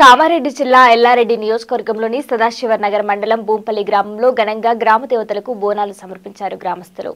కామారెడ్డి జిల్లా ఎల్లారెడ్డి నియోజకవర్గంలోని సదాశివర్ నగర్ మండలం భూంపల్లి గ్రామంలో ఘనంగా గ్రామ దేవతలకు బోనాలు సమర్పించారు గ్రామస్తులు.